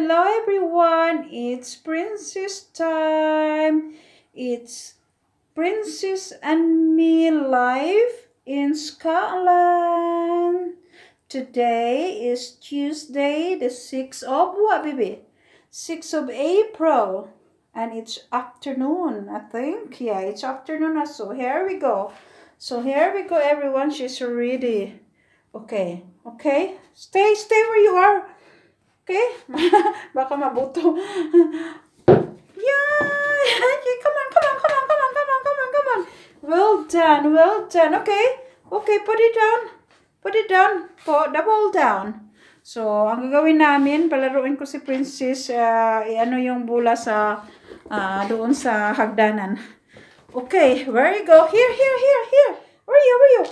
hello everyone. It's princess time. It's princess and me live in Scotland. Today is Tuesday, the 6th of what, baby? 6th of April. And it's afternoon, I think. Yeah, it's afternoon So Here we go. So here we go, everyone. She's ready. Okay, okay. Stay, stay where you are. Okay? Baka mabuto. yeah! Come on, come on, come on, come on, come on, come on, come on. Well done, well done. Okay? Okay, put it down. Put it down. Po, double down. So, ang gagawin namin, palaruin ko si Princess, uh, ano yung bula sa, uh, doon sa hagdanan. Okay, where you go? Here, here, here, here. Where you, where you?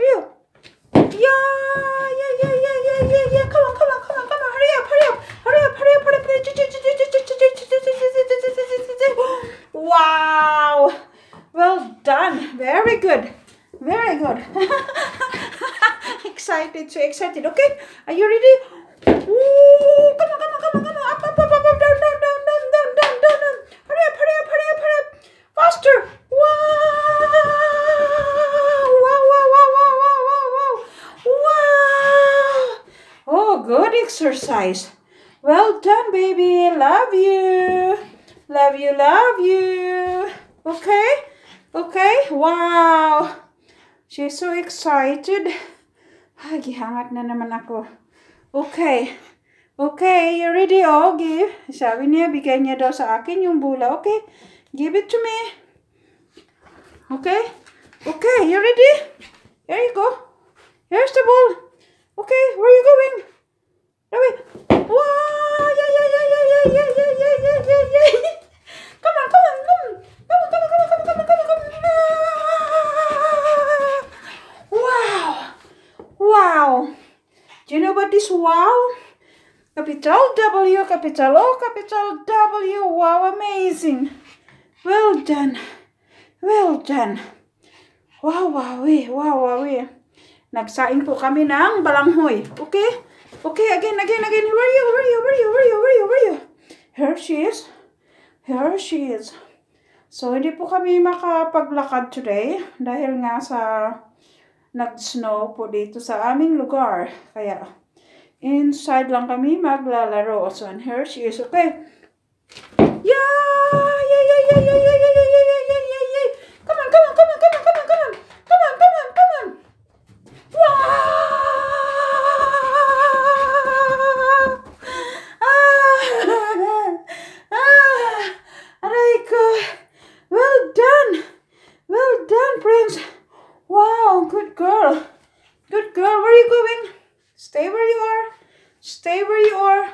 Where you? Yeah, yeah, yeah, yeah, yeah, yeah, yeah. Come on, come on, come on. Hurry up, hurry up, hurry up, hurry up, hurry up. Wow. Well done. Very good. Very good. excited, so excited. Okay, are you ready? Ooh, exercise. Well done, baby. Love you. Love you, love you. Okay? Okay? Wow. She's so excited. Ay, na naman ako. Okay. Okay, you ready? Oh, give. Sabi niya, bigay niya daw sa akin yung bula. Okay? Give it to me. Okay? Okay, you ready? Here you go. Here's the ball. Okay, where are you going? Away. Wow! Yeah, yeah, yeah, yeah, yeah, yeah, yeah, yeah, yeah, yeah, yeah. Come on, come on, come. Come on, come on, come on, come on, come on, come on. Wow. Wow. Do you know what this wow? Capital W, capital O, capital W. Wow, amazing. Well done. Well done. Wow, wow, wow, wow. Nagsaing po kami ng balanghoy. Okay? Okay, again, again, again. Where are you? Where are you? Where are you? Where are you? Where are you? Where are you? Here she is. Here she is. So, hindi po kami makapaglakad today dahil nga sa nag-snow po dito sa aming lugar. Kaya, inside lang kami maglalaro. So, and here she is. Okay. Stay where you are.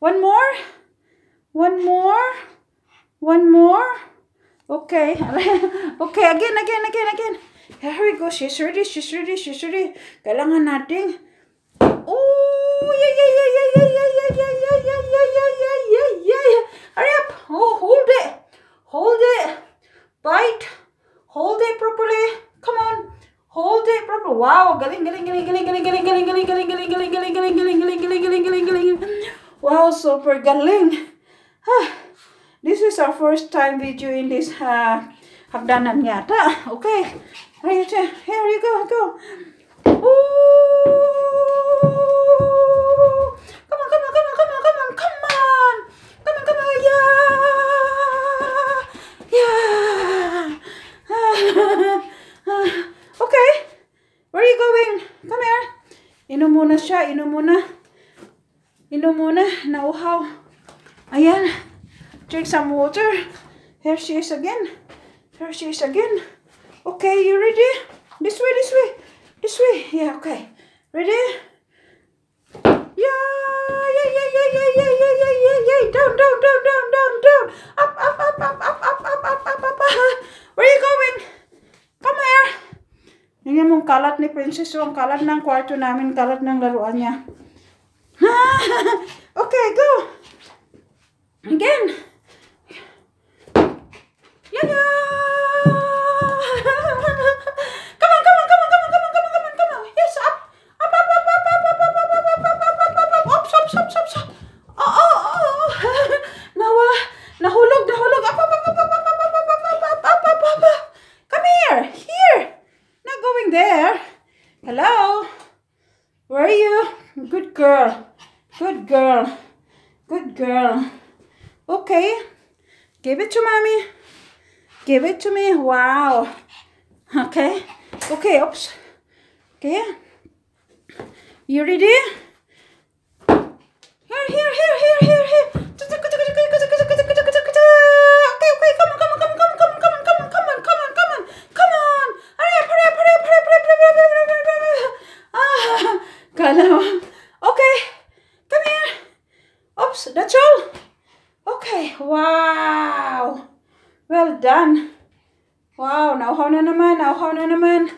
One more. One more. One more. Okay. okay, again, again, again, again. Here we go. She's ready. She's ready. She's ready. Kailangan natin. Oh, yeah, yeah, yeah, yeah, yeah, yeah, yeah, yeah, yeah, yeah, yeah, yeah, yeah, yeah, yeah, yeah. Hurry up. Oh, hold it. Hold it. Bite. Hold it properly. Come on. Hold it properly. Wow. Wow, super galing. This is our first time video in this uh, hagdanan. Okay. Here you go, go. Drink some water. Here she is again. Here she is again. Okay, you ready? This way, this way. This way. Yeah, okay. Ready? Yeah, yeah, yeah, yeah, yeah, yeah, yeah, yeah, yeah, yeah. Down, down, down, down, down, down. Up, up, up, up, up, up, up, up, up, up. Where are you going? Come here. Yung mong kalat ni Princess. So, ang kalat ng kwarto namin, kalat ng laruan niya. okay, go. Again. Yeah. Give it to me. Wow. Okay. Okay, oops. Okay. You ready? Here, here, here, here, here, here. Okay, okay, come on, come on, come on, come on, come on, come on, come on, come on, come on, come on. Hurry up, hurry up, hurry up, hurry up, hurry up, hurry up, hurry up, hurry up. Ah, kala mo. Okay, come here. Oops, that's all. Okay, wow. Well done. Wow, nauhaw na naman, nauhaw na naman.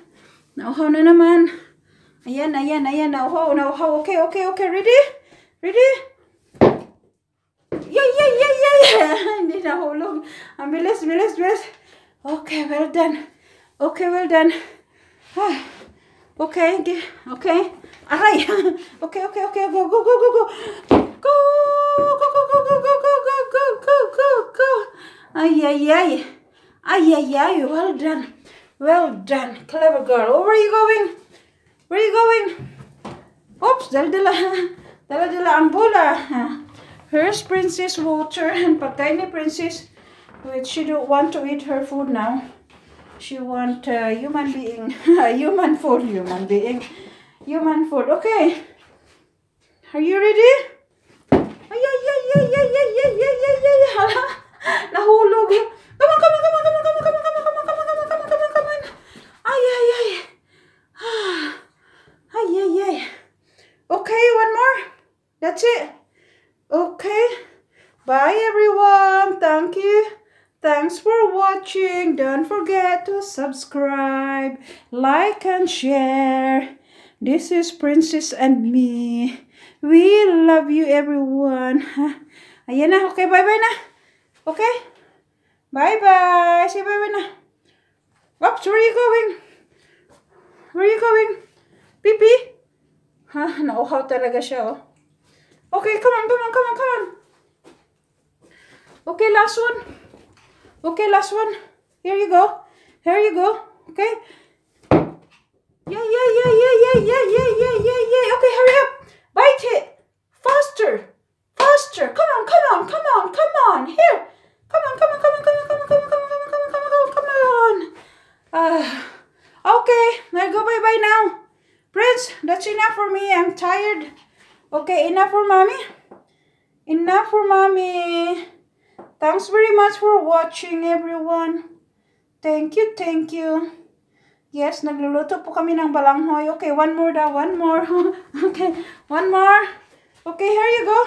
Nauhaw na naman. Ayan, ayan, ayan, nauhaw, nauhaw. Okay, okay, okay, ready? Ready? Yay, yay, yay, yay! Hindi nahulog. Ang bilis, bilis, bilis. Okay, well done. Okay, well done. Ah, okay, okay. Aray! okay, okay, okay, go, go, go, go, go. Go, go, go, go, go, go, go, go, go, go, go, go. Ay, ay, ay. Ay, ay, ay. Well done. Well done. Clever girl. Oh, where are you going? Where are you going? Oops. Dala, dala. ambula. dala. Ang bola. Here's Princess Water and patay Princess. which she don't want to eat her food now. She want uh, human being. human food. Human being. Human food. Okay. Are you ready? Ay, ay, ay, ay, ay, ay. Subscribe, like, and share. This is Princess and me. We love you, everyone. Ayan na. Okay, bye-bye na. Okay? Bye-bye. Say bye-bye na. Oops, where are you going? Where are you going? Pipi? Ha? Nauhaw talaga siya, oh. Okay, come on, come on, come on, come on. Okay, last one. Okay, last one. Here you go. Here you go. Okay. Yeah, yeah, yeah, yeah, yeah, yeah, yeah, yeah, yeah, yeah. Okay, hurry up. Bite it. Faster. Faster. Come on, come on, come on, come on. Here. Come on, come on, come on, come on, come on, come on, come on, come on, come on, come on, come on. Uh, okay, I go bye-bye now. Prince, that's enough for me. I'm tired. Okay, enough for mommy. Enough for mommy. Thanks very much for watching, everyone. Thank you, thank you. Yes, nagluluto po kami ng balanghoy. Okay, one more daw, one more. okay, one more. Okay, here you go.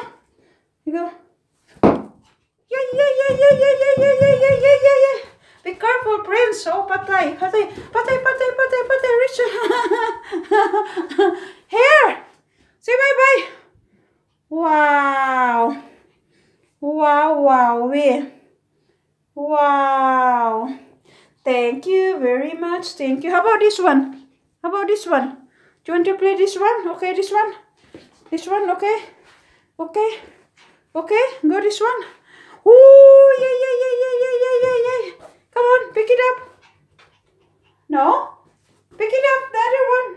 You go. Yeah, yeah, yeah, yeah, yeah, yeah, yeah, yeah, yeah, yeah, yeah, yeah. Be careful, Prince. Oh, patay, patay, patay, patay, patay, patay, Richard. here. Say bye-bye. Wow. Wow, wow, we. Wow. Thank you very much. Thank you. How about this one? How about this one? Do you want to play this one? Okay, this one? This one, okay? Okay? Okay, go this one. Ooh, yeah, yeah, yeah, yeah, yeah, yeah, yeah, yeah. Come on, pick it up. No? Pick it up, the other one.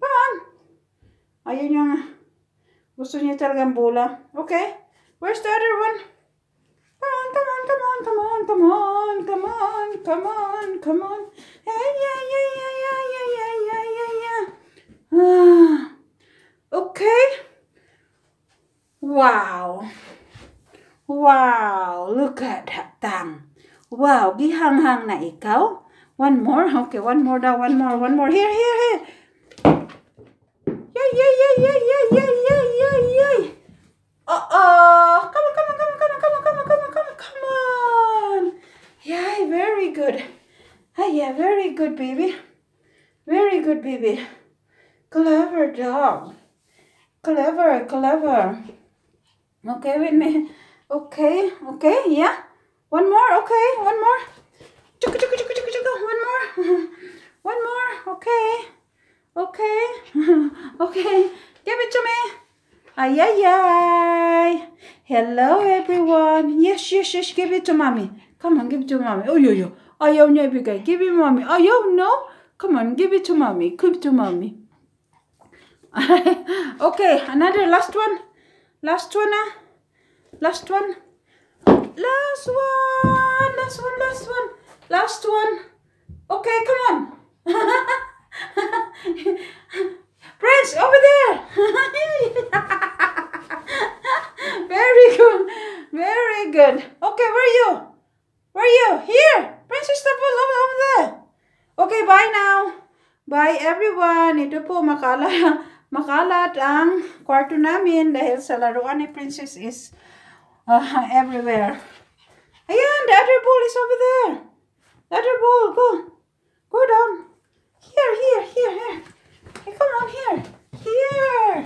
Come on. Ayun yung gusto niya talagang bola. Okay? Where's the other one? Come on, come on, come on, come on, come on, come on, come on, yeah, yeah, yeah, yeah, yeah, yeah, yeah, yeah, yeah. Ah. Okay. Wow. Wow, look at that thing. Wow, gihanghang na ikaw. One more? Okay, one more daw, one more, one more. Here, here, here. Yeah, yeah, yeah, yeah, yeah, yeah, yeah, yeah. Uh-oh. Yeah, very good. Ah, yeah, very good, baby. Very good, baby. Clever dog. Clever, clever. Okay, with me. Okay, okay, yeah. One more, okay, one more. Chuka, chuka, chuka, chuka, chuka. One more. One more, okay. Okay. okay. Give it to me. Ay, ay, ay. Hello, everyone. Yes, yes, yes. Give it to mommy. Come on, give it to mommy. Oh, yo, yo. Ayaw niya ibigay. Give it to mommy. Ayaw, no. Come on, give it to mommy. Give it to mommy. okay, another last one. Last one ah. Last one. Last one. Last one. Last one. Last one. Okay, come on. Prince, over there. Very good. Very good. Okay, where are you? Where are you? Here. Princess Tapul, over, over there. Okay, bye now. Bye everyone. Ito po makala makalat ang kwarto namin dahil sa laruan ni Princess is uh, everywhere. Ayan, the other ball is over there. The other ball, go. Go down. Here, here, here, here. Hey, come on, here. Here.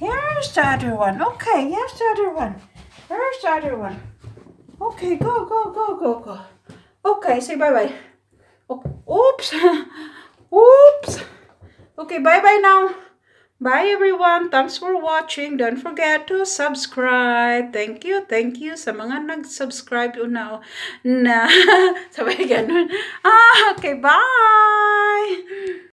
Here's the other one. Okay, here's the other one. Here's the other one. Okay, go, go, go, go, go. Okay, say bye-bye. Oops. Oops. Okay, bye-bye now. Bye everyone. Thanks for watching. Don't forget to subscribe. Thank you. Thank you sa mga nag-subscribe na na sabay ganun. Ah, okay. Bye.